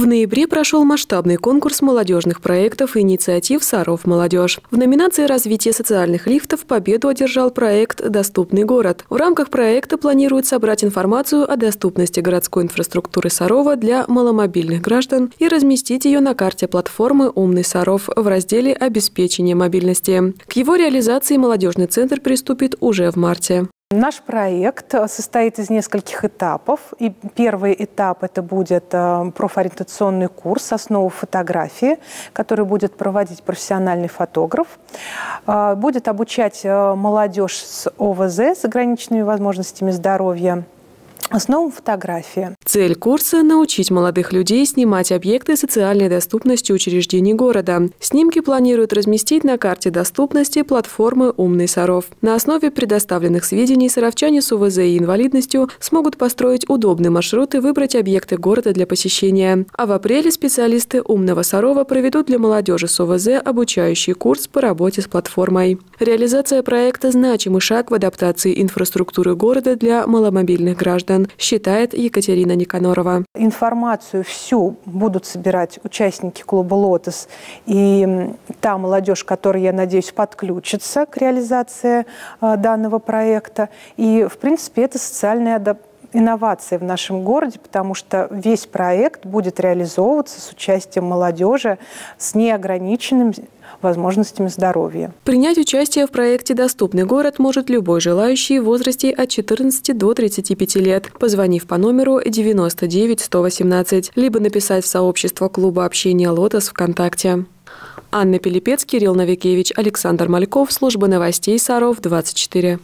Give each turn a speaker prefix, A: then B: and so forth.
A: В ноябре прошел масштабный конкурс молодежных проектов и инициатив «Саров молодежь». В номинации «Развитие социальных лифтов» победу одержал проект «Доступный город». В рамках проекта планируют собрать информацию о доступности городской инфраструктуры Сарова для маломобильных граждан и разместить ее на карте платформы «Умный Саров» в разделе «Обеспечение мобильности». К его реализации молодежный центр приступит уже в марте.
B: Наш проект э, состоит из нескольких этапов. И первый этап – это будет э, профориентационный курс «Основы фотографии», который будет проводить профессиональный фотограф. Э, будет обучать молодежь с ОВЗ, с ограниченными возможностями здоровья, Основам фотографии.
A: Цель курса – научить молодых людей снимать объекты социальной доступности учреждений города. Снимки планируют разместить на карте доступности платформы «Умный Саров». На основе предоставленных сведений саровчане с УВЗ и инвалидностью смогут построить удобный маршрут и выбрать объекты города для посещения. А в апреле специалисты «Умного Сарова» проведут для молодежи с УВЗ обучающий курс по работе с платформой. Реализация проекта – значимый шаг в адаптации инфраструктуры города для маломобильных граждан граждан, считает Екатерина Никанорова.
B: Информацию всю будут собирать участники клуба «Лотос» и та молодежь, которая, я надеюсь, подключится к реализации э, данного проекта. И, в принципе, это социальная адаптация инновации в нашем городе, потому что весь проект будет реализовываться с участием молодежи с неограниченным возможностями здоровья.
A: Принять участие в проекте «Доступный город» может любой желающий в возрасте от 14 до 35 лет, позвонив по номеру 99 118, либо написать в сообщество клуба общения «Лотос» ВКонтакте. Анна Пилипец, Кирилл Новикевич, Александр Мальков, служба новостей Саров, 24.